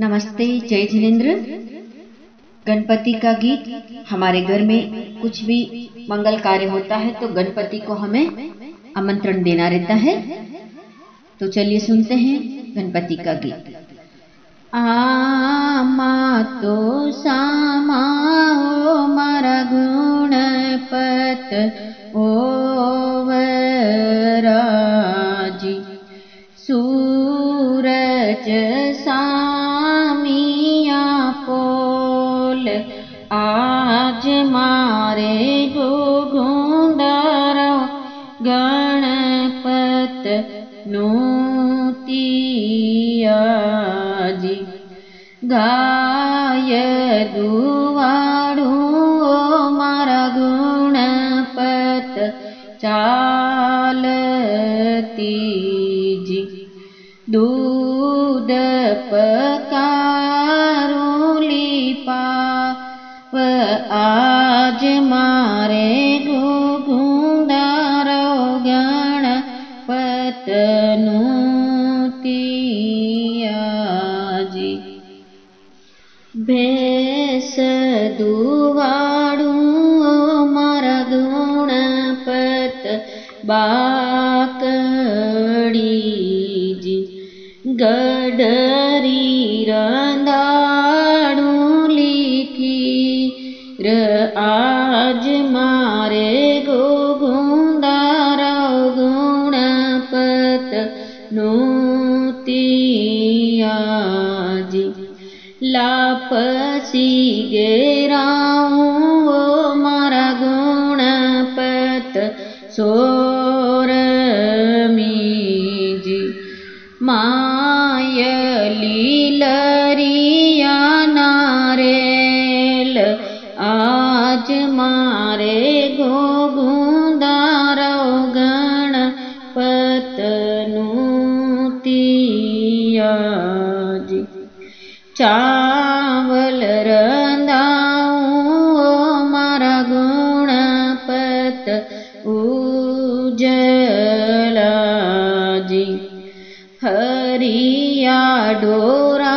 नमस्ते, जय जिनेन्द्र। गणपति का गीत हमारे घर में कुछ भी मंगल कार्य होता है तो गणपति को हमें आमंत्रण देना रहता है। तो चलिए सुनते हैं गणपति का गीत। आमा तो सामा आज मारे गो गुंदरो गणपत नूतियाजी गाय दुवाड़ू आज मारे भूार ज्ञान पतनुज भेस दुवाडु मा गुण पत बाकीज गडरीरा राज मारे गो गुंदारा गुणपत नूतियाजी लापसी गेरा मारा गुणपत सो चावल रंदाऊं ओ मारा गुणपत उजला जी हरिया डोरा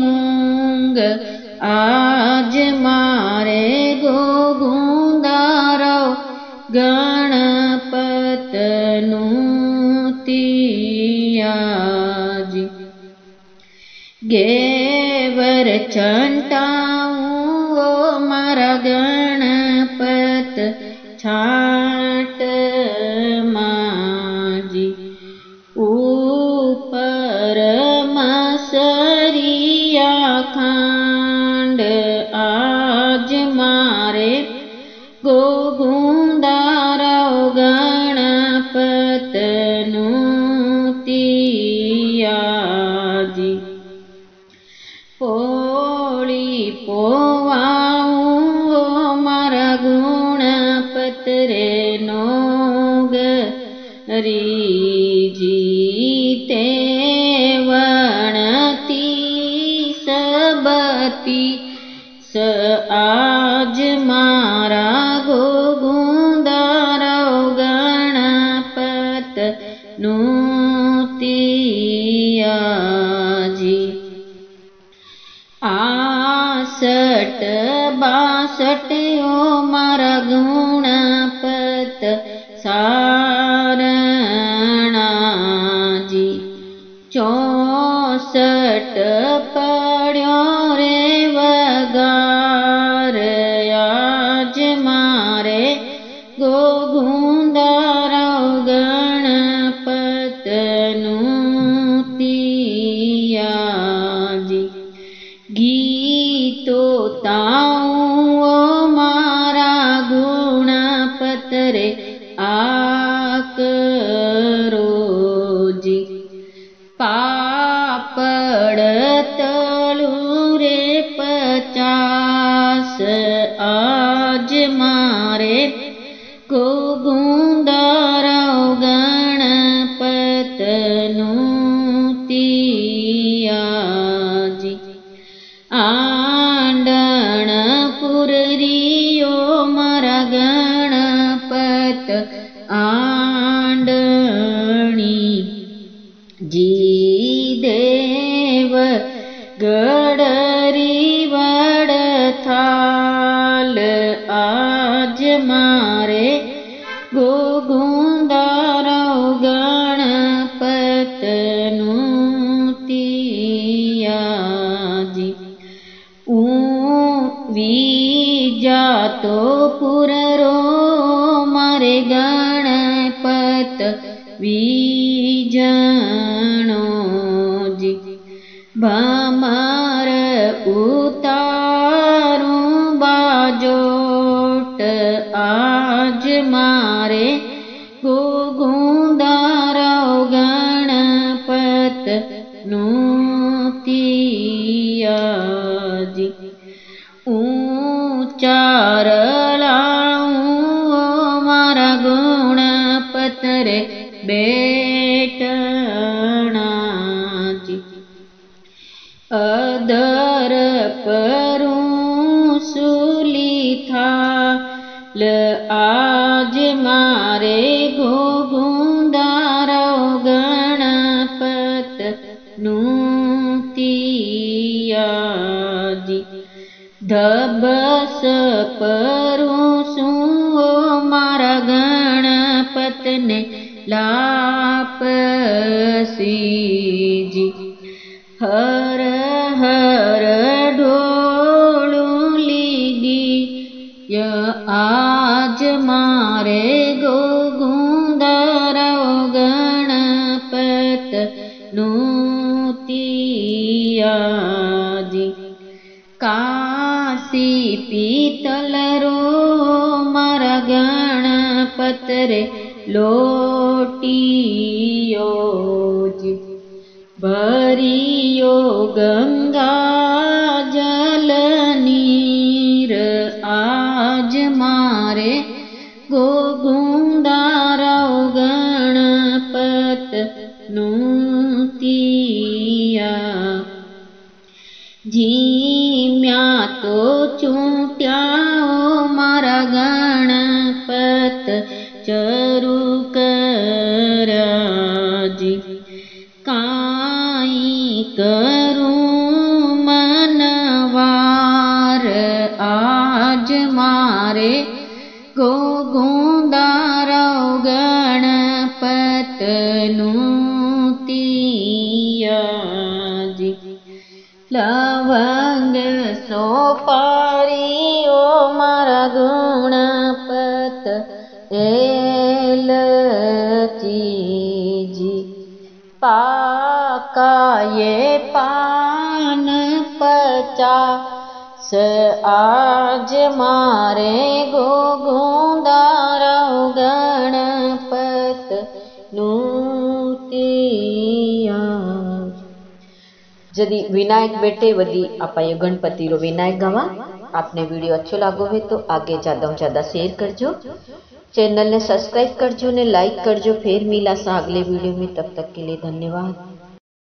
मूंग आज मारे गो गोगुंदारो गणपत नूतिया घेवर छंटाऊ ओ मारा गणपत छा जीते वणती सबती। स आज मारा गोगुदारो गणपत नूतियाजी। आसट बासठ ओ मारा गुण ચોસઠ પડ્યો ण्डणपुर मरगणपत आण्डणी जी देव गडरि वडथाल आजमा वीजातो पुररो पूररो मा गणपत वि जोज भर उत बाजोट आज मारे ઊંચાર લાવું મારા ગુણપત રે બેટણાજી અદર પરું સુલી થાલ આજ મારે ગોગુંદારવ ગણપત નૂતિયાજી ધબસ पी जी हर हरी य आज मारे गो गोगरा गणपत नूति कासि पीतलरो गणपत रे लोटियो भरियो गंगा नूतियाजी। लवंग सोपारी ओ मारा गुणपत। एलचीजी पाकाये पान पचा स आज मारे गो गोगुंदा यदि विनायक बेटे वदी आप गणपति रो विनायक गवा, आपने वीडियो अच्छो लागो है तो आगे ज़्यादा ज़्यादा शेयर करजो। चैनल ने सब्सक्राइब करजो ने लाइक करजो, फिर मिला सा अगले वीडियो में, तब तक के लिए धन्यवाद।